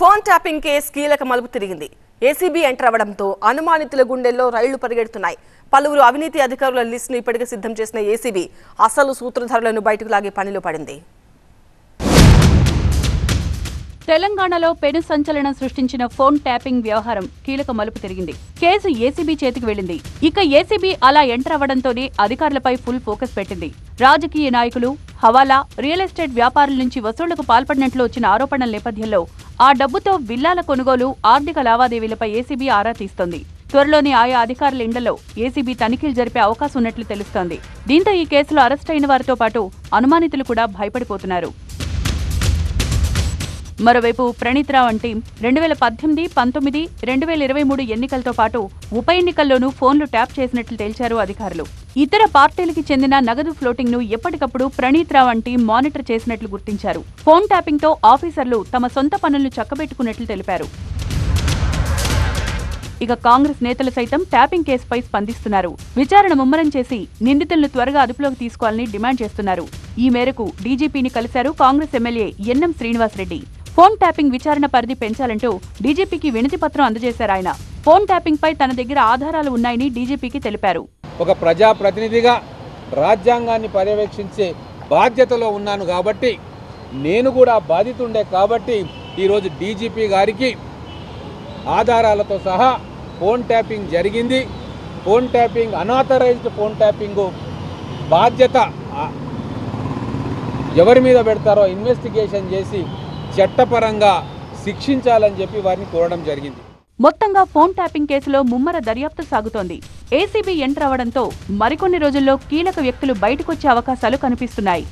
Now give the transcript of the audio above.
Phone tapping case కీలక మలుపు తిరిగింది. ఏసీబీ ఎంటర్ అవ్వడంతో అనుమానితుల గుండెల్లో రైళ్ళు పరిగెడుతున్నాయి. పలువురు అవినీతి అధికారుల లిస్టును ఇప్పటికే సిద్ధం చేసిన ఏసీబీ అసలు సూత్రధారులను బయటకు లాగే పనిలో పడింది. తెలంగాణలో పెను సంచలనం సృష్టించిన ఫోన్ ట్యాపింగ్ వ్యవహారం కీలక మలుపు తిరిగింది. కేసు ఏసీబీ చేతికి వెళ్ళింది ఇక ఏసీబీ అలా ఎంటర్ అవ్వడంతోనే అధికారులపై ఫుల్ ఫోకస్ పెట్టింది. రాజకీయ నాయకులు హవాలా రియల్ ఎస్టేట్ వ్యాపారుల నుంచి వసూళ్ళకు పాల్పడినట్లు వచ్చిన ఆరోపణల నేపథ్యంలో ఆ డబ్బుతో విల్లాల కొనుగోలు ఆర్థిక లావాదేవీలపై ఏసీబీ ఆరా తీస్తోంది. త్వరలోనే ఆయా అధికారుల ఇండ్లలో ఏసీబీ తనిఖీలు జరిపే అవకాశం ఉన్నట్లు తెలుస్తోంది. దీంతో ఈ కేసులో అరెస్టైన అయిన వారితో పాటు అనుమానితులు కూడా భయపడిపోతున్నారు. మరోవైపు ప్రణీత్ అంటే రెండు వేల పద్దెనిమిది పంతొమ్మిది రెండు వేల ఇరవై మూడు ఎన్నికలతో పాటు ఉప ఎన్నికల్లోనూ ఫోన్లు ట్యాప్ చేసినట్లు తేల్చారు అధికారులు. ఇతర పార్టీలకి చెందిన నగదు ఫ్లోటింగ్ను ఎప్పటికప్పుడు ప్రణీత్ అంటే మానిటర్ చేసినట్లు గుర్తించారు. ఫోన్ ట్యాపింగ్తో ఆఫీసర్లు తమ సొంత పనులను చక్కబెట్టుకున్నట్లు తెలిపారు. ఇక కాంగ్రెస్ నేతలు సైతం ట్యాపింగ్ కేసుపై స్పందిస్తున్నారు. విచారణ ముమ్మరం చేసి నిందితులను త్వరగా అదుపులోకి తీసుకోవాలని డిమాండ్ చేస్తున్నారు. ఈ మేరకు డీజీపీని కలిశారు Congress MLA N M Srinivasa Reddy phone tapping విచారణ పరిధి పెంచాలంటూ డీజీపీకి వినతి పత్రం అందజేశారు ఆయన. ఫోన్ ట్యాపింగ్ పై తన దగ్గర ఆధారాలు ఉన్నాయని డీజీపీకి తెలిపారు. ఒక ప్రజాప్రతినిధిగా రాజ్యాంగాన్ని పర్యవేక్షించే బాధ్యతలో ఉన్నాను కాబట్టి నేను కూడా బాధితుండే కాబట్టి ఈరోజు డీజీపీ గారికి ఆధారాలతో సహా ఫోన్ ట్యాపింగ్ జరిగింది. Phone tapping unauthorised phone tapping బాధ్యత ఎవరి మీద పెడతారో ఇన్వెస్టిగేషన్ చేసి చట్టపరంగా శిక్షించాలని చెప్పి వారిని కోరడం జరిగింది. మొత్తంగా ఫోన్ ట్యాపింగ్ కేసులో ముమ్మర దర్యాప్తు సాగుతోంది. ఏసీబీ ఎంటర్ అవడంతో మరికొన్ని రోజుల్లో కీలక వ్యక్తులు బయటకొచ్చే అవకాశాలు కనిపిస్తున్నాయి.